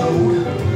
saúde.